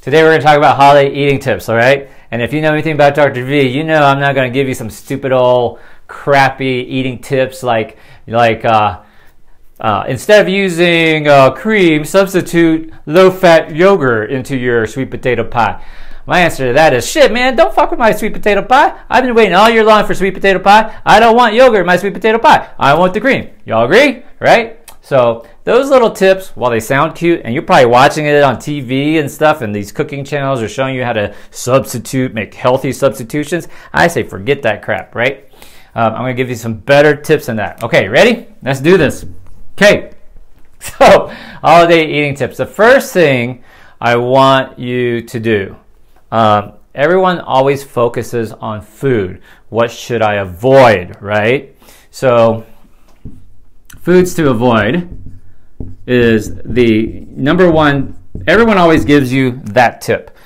Today we're going to talk about holiday eating tips, all right? And if you know anything about Dr. V, you know I'm not going to give you some stupid old crappy eating tips like like uh, uh, instead of using uh, cream, substitute low-fat yogurt into your sweet potato pie. My answer to that is shit, man. Don't fuck with my sweet potato pie. I've been waiting all year long for sweet potato pie. I don't want yogurt in my sweet potato pie. I want the cream. Y'all agree, right? So those little tips, while they sound cute, and you're probably watching it on TV and stuff, and these cooking channels are showing you how to substitute, make healthy substitutions, I say forget that crap, right? Um, I'm going to give you some better tips than that. Okay, ready? Let's do this. Okay, so holiday eating tips. The first thing I want you to do, um, everyone always focuses on food. What should I avoid, right? So foods to avoid is the number one, everyone always gives you that tip.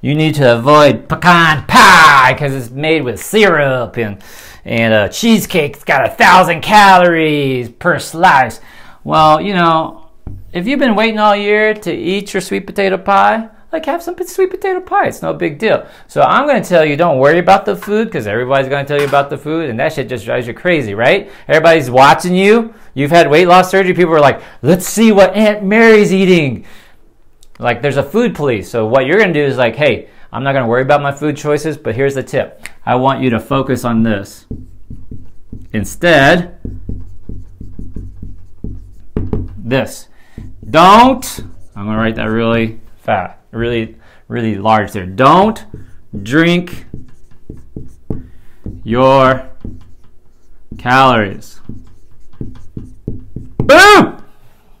You need to avoid pecan pie because it's made with syrup and, and uh, a cheesecake's got a thousand calories per slice. Well, you know, if you've been waiting all year to eat your sweet potato pie, like have some sweet potato pie. It's no big deal. So I'm going to tell you, don't worry about the food because everybody's going to tell you about the food, and that shit just drives you crazy, right? Everybody's watching you. You've had weight loss surgery. People are like, let's see what Aunt Mary's eating. Like there's a food police. So what you're going to do is like, hey, I'm not going to worry about my food choices, but here's the tip. I want you to focus on this. Instead, this. Don't, I'm to write that really fat really, really large there. Don't drink your calories. Boom!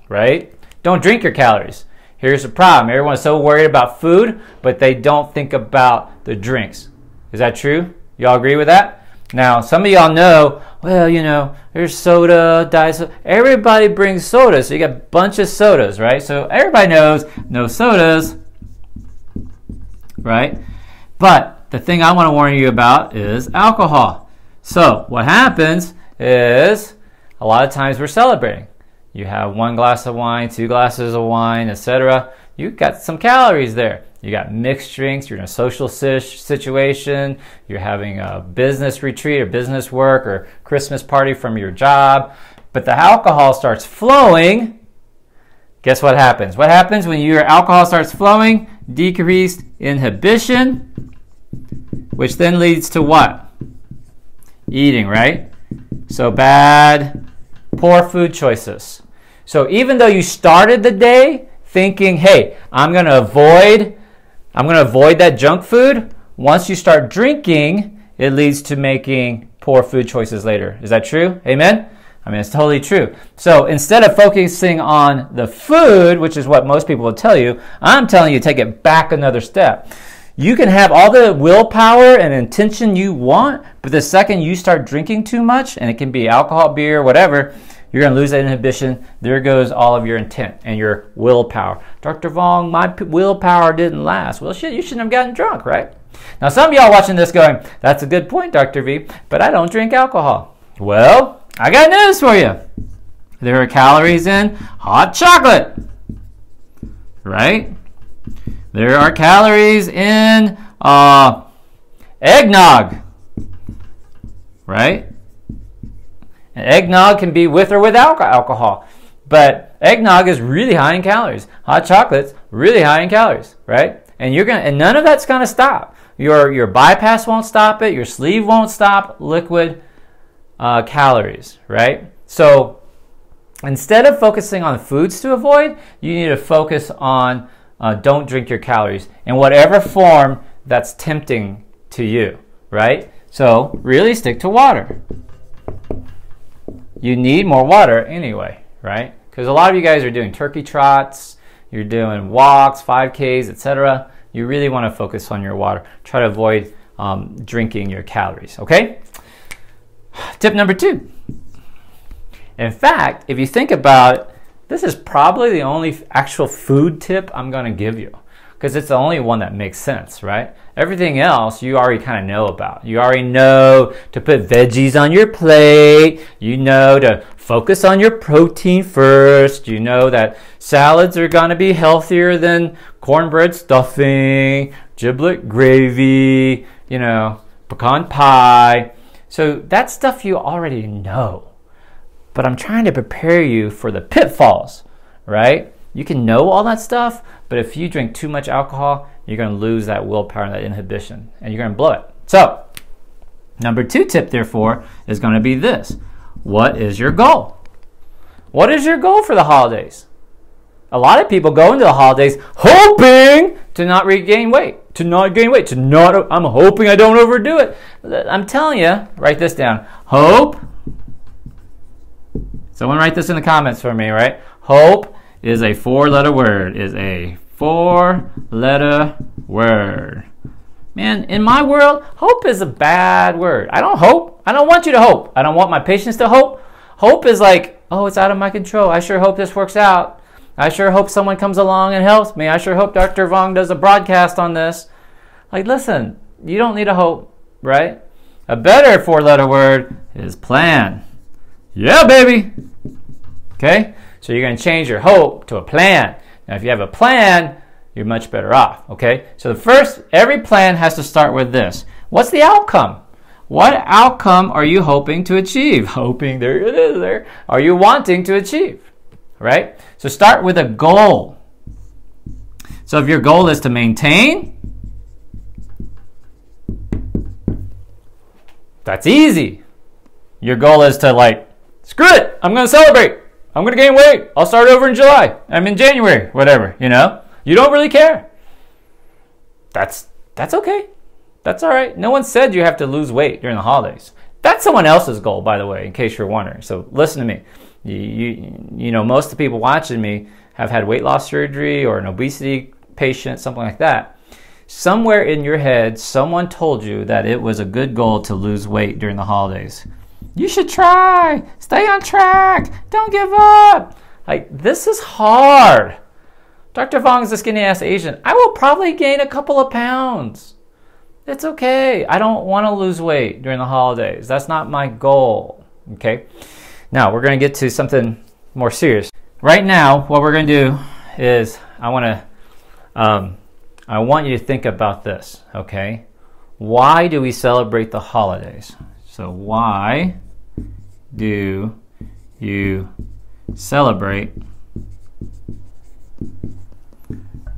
Right? Don't drink your calories. Here's the problem. Everyone's so worried about food, but they don't think about the drinks. Is that true? Y'all agree with that? Now, some of y'all know, well, you know, there's soda, diet soda. Everybody brings soda, so you got a bunch of sodas, right? So everybody knows no sodas, right? But the thing I want to warn you about is alcohol. So what happens is a lot of times we're celebrating. You have one glass of wine, two glasses of wine, etc. You've got some calories there. You got mixed drinks. You're in a social situation. You're having a business retreat or business work or Christmas party from your job. But the alcohol starts flowing Guess what happens? What happens when your alcohol starts flowing? Decreased inhibition, which then leads to what? Eating, right? So bad, poor food choices. So even though you started the day thinking, hey, I'm going to avoid I'm going to avoid that junk food, once you start drinking, it leads to making poor food choices later. Is that true? Amen? I mean, it's totally true. So instead of focusing on the food, which is what most people will tell you, I'm telling you take it back another step. You can have all the willpower and intention you want, but the second you start drinking too much, and it can be alcohol, beer, whatever, you're going to lose that inhibition. There goes all of your intent and your willpower. Dr. Vuong, my willpower didn't last. Well, shit, you shouldn't have gotten drunk, right? Now, some of y'all watching this going, that's a good point, Dr. V, but I don't drink alcohol. Well, I got news for you. There are calories in hot chocolate, right? There are calories in uh, eggnog, right? And eggnog can be with or without alcohol, but eggnog is really high in calories. Hot chocolate's really high in calories, right? And you're gonna, and none of that's gonna stop. Your your bypass won't stop it. Your sleeve won't stop. Liquid uh, calories, right? So instead of focusing on foods to avoid, you need to focus on uh, don't drink your calories in whatever form that's tempting to you, right? So really stick to water. You need more water anyway, right? Because a lot of you guys are doing turkey trots, you're doing walks, 5Ks, etc. You really want to focus on your water. Try to avoid um, drinking your calories, okay? Tip number two. In fact, if you think about this is probably the only actual food tip I'm going to give you. because it's the only one that makes sense, right? Everything else you already kind of know about. You already know to put veggies on your plate. You know to focus on your protein first. You know that salads are going to be healthier than cornbread stuffing, giblet gravy, you know, pecan pie. So that stuff you already know. But I'm trying to prepare you for the pitfalls, right? You can know all that stuff, but if you drink too much alcohol, you're going to lose that willpower and that inhibition, and you're going to blow it. So, number two tip, therefore, is going to be this What is your goal? What is your goal for the holidays? A lot of people go into the holidays hoping to not regain weight, to not gain weight, to not, I'm hoping I don't overdo it. I'm telling you, write this down. Hope. Someone write this in the comments for me, right? Hope is a four letter word, is a four letter word. Man, in my world, hope is a bad word. I don't hope. I don't want you to hope. I don't want my patients to hope. Hope is like, oh, it's out of my control. I sure hope this works out. I sure hope someone comes along and helps me. I sure hope Dr. Vuong does a broadcast on this. Like, listen, you don't need a hope, right? A better four letter word is plan. Yeah, baby. Okay? So you're going to change your hope to a plan. Now, if you have a plan, you're much better off. Okay? So the first, every plan has to start with this. What's the outcome? What outcome are you hoping to achieve? Hoping, there it is, there. Are you wanting to achieve? Right? So start with a goal. So if your goal is to maintain, that's easy. Your goal is to like, screw it, I'm going to celebrate. I'm going to gain weight. I'll start over in July. I'm in January, whatever, you know? You don't really care. That's that's okay. That's all right. No one said you have to lose weight during the holidays. That's someone else's goal, by the way, in case you're wondering. So listen to me. You, you, you know, most of the people watching me have had weight loss surgery or an obesity patient, something like that. Somewhere in your head, someone told you that it was a good goal to lose weight during the holidays. You should try. Stay on track. Don't give up. Like, this is hard. Dr. Vuong is a skinny ass Asian. I will probably gain a couple of pounds. It's okay. I don't want to lose weight during the holidays. That's not my goal. Okay. Now we're going to get to something more serious. Right now, what we're going to do is I want to, um, I want you to think about this. Okay. Why do we celebrate the holidays? So why do you celebrate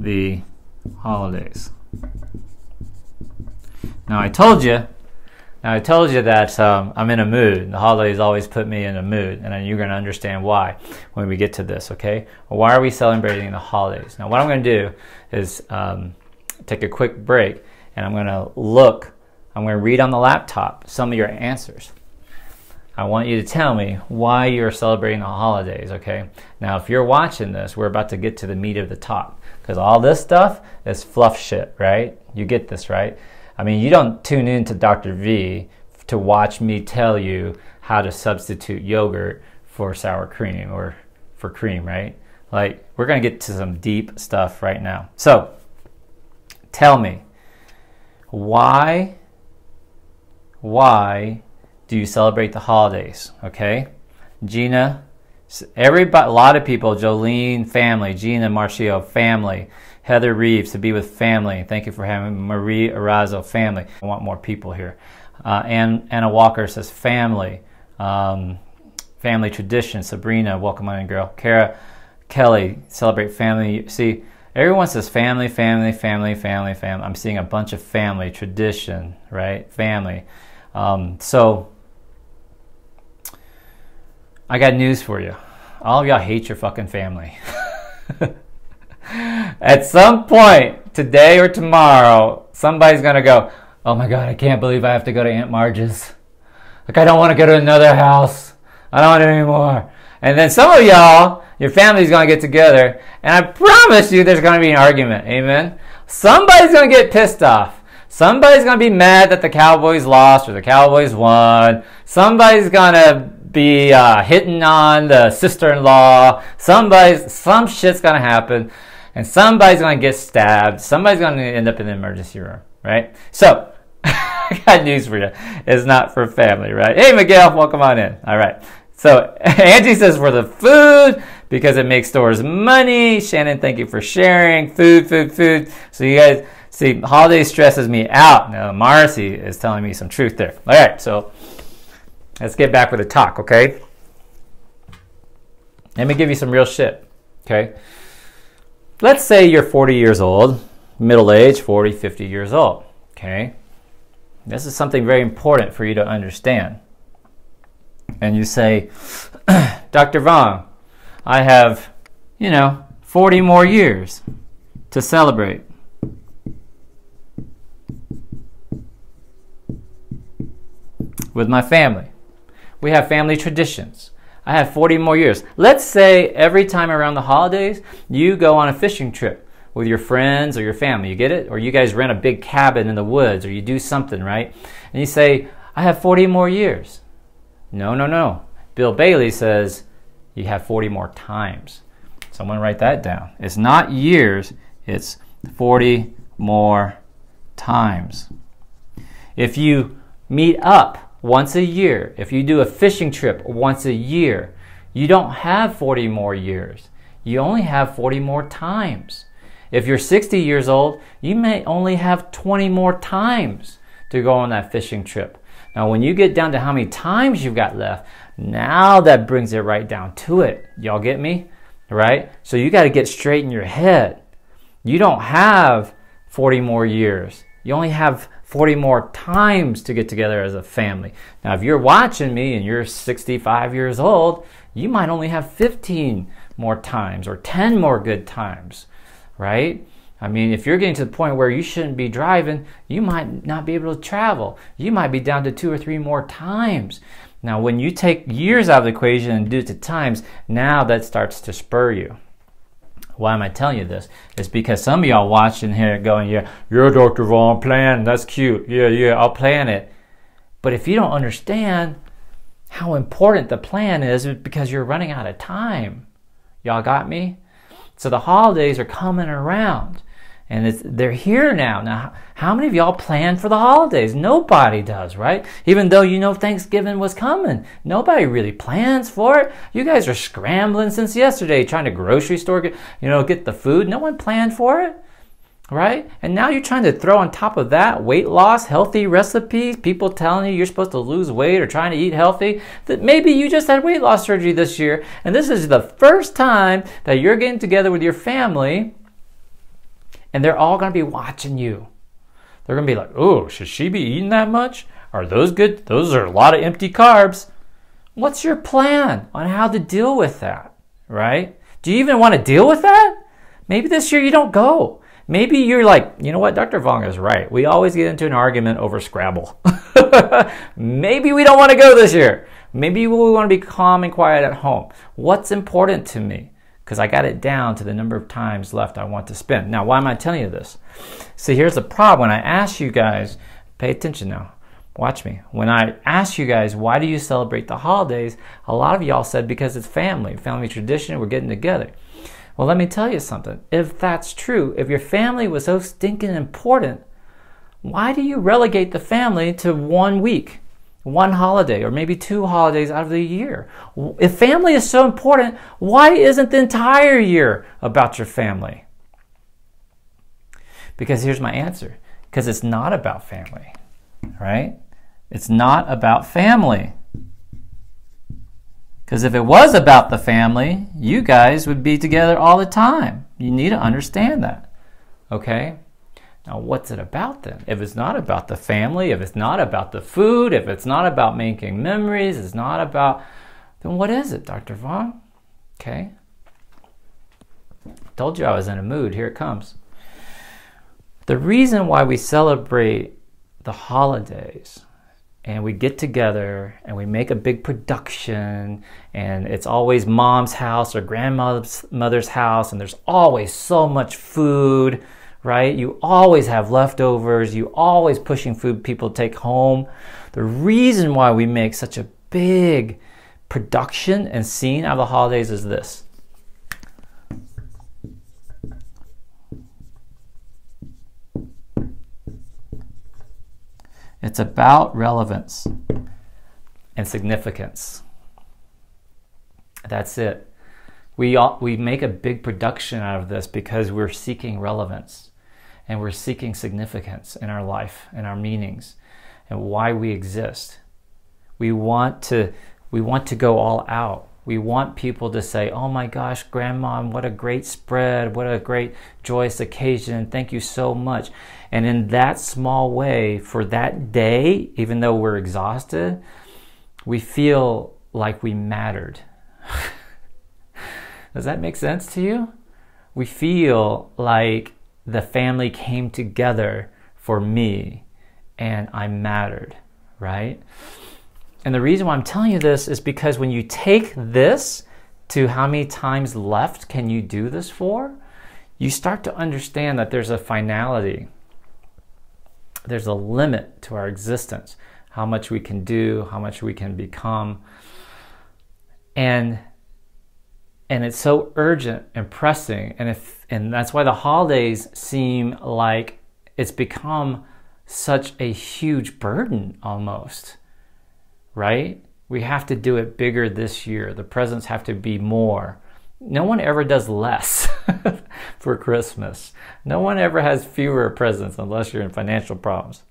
the holidays. Now I told you, now I told you that um, I'm in a mood. The holidays always put me in a mood, and you're going to understand why when we get to this. Okay? Why are we celebrating the holidays? Now, what I'm going to do is um, take a quick break, and I'm going to look. I'm going to read on the laptop some of your answers. I want you to tell me why you're celebrating the holidays, okay? Now, if you're watching this, we're about to get to the meat of the talk because all this stuff is fluff shit, right? You get this, right? I mean, you don't tune in to Dr. V to watch me tell you how to substitute yogurt for sour cream or for cream, right? Like, we're going to get to some deep stuff right now. So, tell me, why, why do you celebrate the holidays? Okay, Gina, everybody, a lot of people, Jolene, family, Gina Marcio, family, Heather Reeves, to be with family. Thank you for having Marie Arazo, family. I want more people here. Uh, Ann, Anna Walker says family, um, family tradition. Sabrina, welcome on in, girl. Kara Kelly, celebrate family. See, everyone says family, family, family, family, family. I'm seeing a bunch of family tradition, right? Family. Um, so I got news for you. All of y'all hate your fucking family. At some point, today or tomorrow, somebody's gonna go, Oh my god, I can't believe I have to go to Aunt Marge's. Like, I don't wanna go to another house. I don't want it anymore. And then some of y'all, your family's gonna get together, and I promise you there's gonna be an argument. Amen? Somebody's gonna get pissed off. Somebody's gonna be mad that the Cowboys lost or the Cowboys won. Somebody's gonna be uh, hitting on the sister-in-law. Somebody's some shit's gonna happen. and somebody's going to get stabbed. Somebody's going to end up in the emergency room, right? So, I got news for you. It's not for family, right? Hey, Miguel, welcome on in. All right. So, Angie says for the food because it makes stores money. Shannon, thank you for sharing. Food, food, food. So, you guys see, holiday stresses me out. Now, Marcy is telling me some truth there. All right. So, let's get back with the talk, okay? Let me give you some real shit, okay? Let's say you're 40 years old, middle age, 40, 50 years old, okay? This is something very important for you to understand. And you say, Dr. Vuong, I have, you know, 40 more years to celebrate. With my family. We have family traditions. I have 40 more years. Let's say every time around the holidays, you go on a fishing trip with your friends or your family. You get it? Or you guys rent a big cabin in the woods or you do something, right? And you say, I have 40 more years. No, no, no. Bill Bailey says you have 40 more times. Someone write that down. It's not years, it's 40 more times. If you meet up once a year, if you do a fishing trip once a year, you don't have 40 more years. You only have 40 more times. If you're 60 years old, you may only have 20 more times to go on that fishing trip. Now, when you get down to how many times you've got left, now that brings it right down to it. Y'all get me? Right? So you got to get straight in your head. You don't have 40 more years. You only have 40 more times to get together as a family. Now, if you're watching me and you're 65 years old, you might only have 15 more times or 10 more good times, right? I mean, if you're getting to the point where you shouldn't be driving, you might not be able to travel. You might be down to two or three more times. Now, when you take years out of the equation and do it to times, now that starts to spur you. Why am I telling you this? It's because some of y'all watching here going, yeah, you're Dr. Vuong, plan, that's cute. Yeah, yeah, I'll plan it. But if you don't understand how important the plan is, because you're running out of time. Y'all got me? So the holidays are coming around and it's, they're here now. Now, how many of y'all plan for the holidays? Nobody does, right? Even though you know Thanksgiving was coming, nobody really plans for it. You guys are scrambling since yesterday, trying to grocery store, get, you know, get the food. No one planned for it, right? And now you're trying to throw on top of that weight loss, healthy recipes, people telling you you're supposed to lose weight or trying to eat healthy. That maybe you just had weight loss surgery this year, and this is the first time that you're getting together with your family and they're all going to be watching you. They're going to be like, "Oh, should she be eating that much? Are those good? Those are a lot of empty carbs." What's your plan on how to deal with that? Right? Do you even want to deal with that? Maybe this year you don't go. Maybe you're like, you know what, Dr. Vuong is right. We always get into an argument over Scrabble. Maybe we don't want to go this year. Maybe we want to be calm and quiet at home. What's important to me? Because I got it down to the number of times left I want to spend. Now, why am I telling you this? See, here's the problem. When I ask you guys, pay attention now. Watch me. When I ask you guys, why do you celebrate the holidays? A lot of y'all said because it's family, family tradition, we're getting together. Well, let me tell you something. If that's true, if your family was so stinking important, why do you relegate the family to one week? One holiday or maybe two holidays out of the year. If family is so important, why isn't the entire year about your family? Because here's my answer because it's not about family, right? It's not about family. Because if it was about the family, you guys would be together all the time. You need to understand that, okay? Now, what's it about then? If it's not about the family, if it's not about the food, if it's not about making memories, it's not about, then what is it, Dr. Vuong? Okay. Told you I was in a mood. Here it comes. The reason why we celebrate the holidays and we get together and we make a big production and it's always mom's house or grandmother's mother's house and there's always so much food right? You always have leftovers. You always pushing food people take home. The reason why we make such a big production and scene out of the holidays is this. It's about relevance and significance. That's it. We, all, we make a big production out of this because we're seeking relevance and we're seeking significance in our life and our meanings and why we exist. We want to we want to go all out. We want people to say, "Oh my gosh, grandma, what a great spread. What a great joyous occasion. Thank you so much." And in that small way for that day, even though we're exhausted, we feel like we mattered. Does that make sense to you? We feel like the family came together for me and I mattered, right? And the reason why I'm telling you this is because when you take this to how many times left can you do this for, you start to understand that there's a finality. There's a limit to our existence, how much we can do, how much we can become. And and it's so urgent and pressing and if and that's why the holidays seem like it's become such a huge burden almost right? We have to do it bigger this year. The presents have to be more. No one ever does less for christmas. No one ever has fewer presents unless you're in financial problems.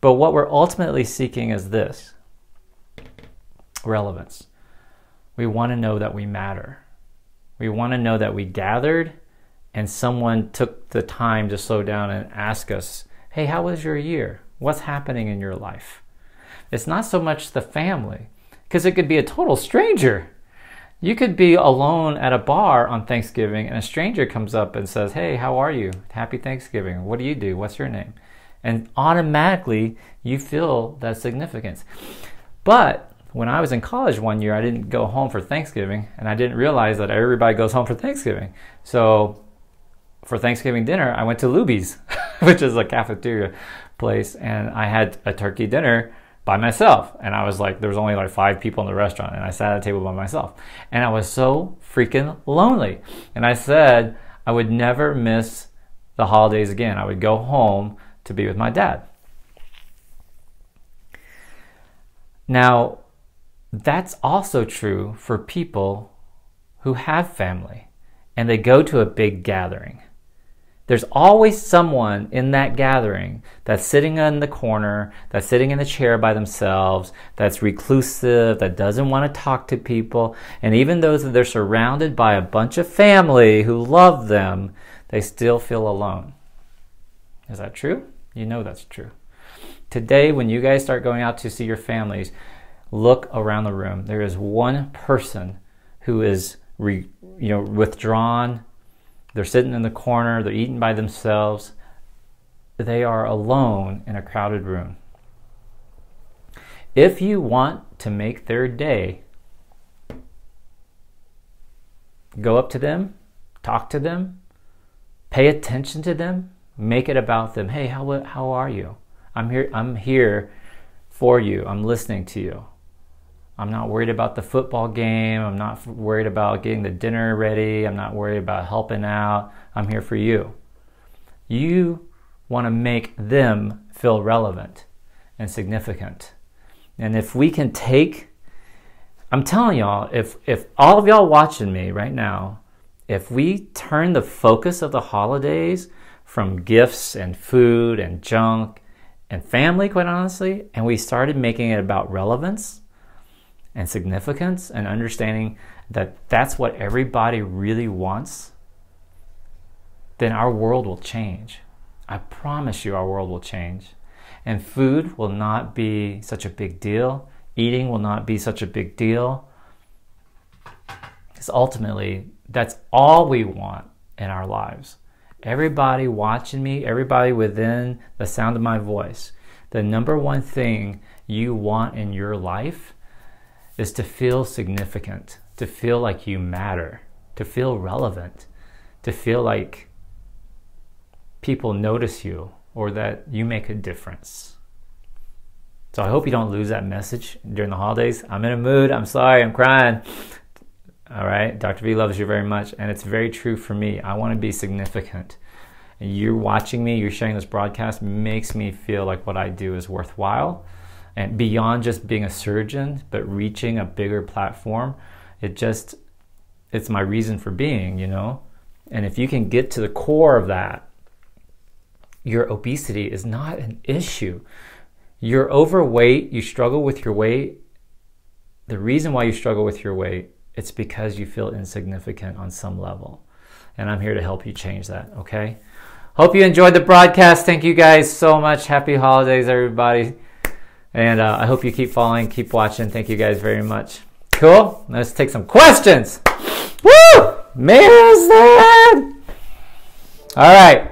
But what we're ultimately seeking is this relevance. We want to know that we matter we want to know that we gathered and someone took the time to slow down and ask us, hey, how was your year? What's happening in your life? It's not so much the family, because it could be a total stranger. You could be alone at a bar on Thanksgiving and a stranger comes up and says, Hey, how are you? Happy Thanksgiving. What do you do? What's your name? And automatically you feel that significance. But when I was in college one year, I didn't go home for Thanksgiving, and I didn't realize that everybody goes home for Thanksgiving. So for Thanksgiving dinner, I went to Luby's, which is a cafeteria place, and I had a turkey dinner by myself. And I was like, there was only like five people in the restaurant, and I sat at a table by myself. And I was so freaking lonely. And I said I would never miss the holidays again. I would go home to be with my dad. Now, that's also true for people who have family and they go to a big gathering. There's always someone in that gathering that's sitting in the corner, that's sitting in a chair by themselves, that's reclusive, that doesn't want to talk to people. And even though they're surrounded by a bunch of family who love them, they still feel alone. Is that true? You know that's true. Today, when you guys start going out to see your families, look around the room. There is one person who is re, you know withdrawn. They're sitting in the corner, they're eating by themselves. They are alone in a crowded room. If you want to make their day, go up to them, talk to them, pay attention to them, make it about them. Hey, how how are you? I'm here I'm here for you. I'm listening to you. I'm not worried about the football game. I'm not worried about getting the dinner ready. I'm not worried about helping out. I'm here for you. You want to make them feel relevant and significant. And if we can take, I'm telling y'all, if, if all of y'all watching me right now, if we turn the focus of the holidays from gifts and food and junk and family, quite honestly, and we started making it about relevance, and significance and understanding that that's what everybody really wants, then our world will change. I promise you, our world will change. And food will not be such a big deal. Eating will not be such a big deal. Because ultimately, that's all we want in our lives. Everybody watching me, everybody within the sound of my voice, the number one thing you want in your life is to feel significant, to feel like you matter, to feel relevant, to feel like people notice you or that you make a difference. So I hope you don't lose that message during the holidays. I'm in a mood. I'm sorry. I'm crying. All right. Dr. V loves you very much. And it's very true for me. I want to be significant. you're watching me, you're sharing this broadcast, makes me feel like what I do is worthwhile. And beyond just being a surgeon, but reaching a bigger platform, it just, it's my reason for being, you know? And if you can get to the core of that, your obesity is not an issue. You're overweight, you struggle with your weight. The reason why you struggle with your weight, it's because you feel insignificant on some level. And I'm here to help you change that, okay? Hope you enjoyed the broadcast. Thank you guys so much. Happy holidays, everybody. And uh, I hope you keep following, keep watching. Thank you guys very much. Cool. Let's take some questions. Woo! Man, All right.